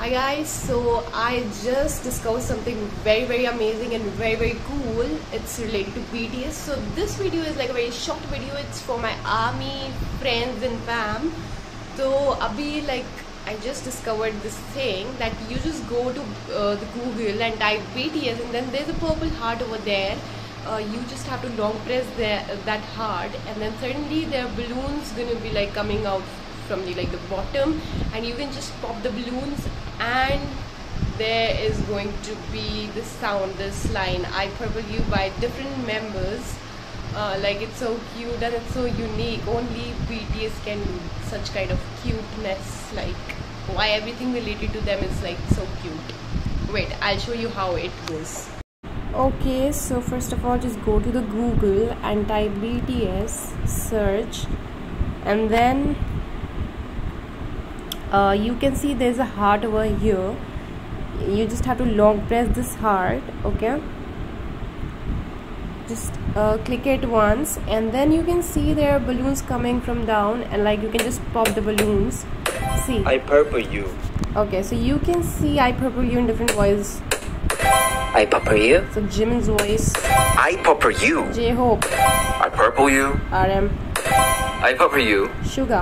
Hi guys, so I just discovered something very very amazing and very very cool. It's related to BTS. So this video is like a very short video. It's for my army friends and fam. So abhi like I just discovered this thing that you just go to uh, the Google and type BTS and then there's a purple heart over there. Uh, you just have to long press the, that hard and then suddenly are balloons gonna be like coming out from the like the bottom and you can just pop the balloons and there is going to be this sound this line i purple you by different members. Uh, like it's so cute and it's so unique. Only bts can do such kind of cuteness like why everything related to them is like so cute. Wait i'll show you how it goes okay so first of all just go to the google and type bts search. And then uh, you can see there's a heart over here. You just have to long press this heart okay? Just uh, click it once. And then you can see there are balloons coming from down and like you can just pop the balloons. See? I purple you. Okay so you can see I purple you in different voices I purple you so Jimin's voice I purple you J-Hope I purple you RM I purple you Suga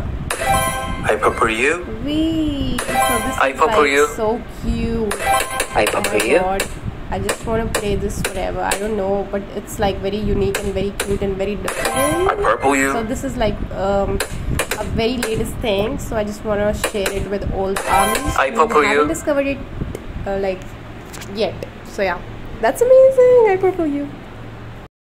I purple you V. So this I is purple like you. so cute. I Oh purple my you god. I just want to play this forever. I don't know, but it's like very unique and very cute and very different. I purple you So this is like um, a very latest thing. So I just want to share it with all armies. I purple haven't you. discovered it uh, like yet. So yeah, that's amazing. I purple you.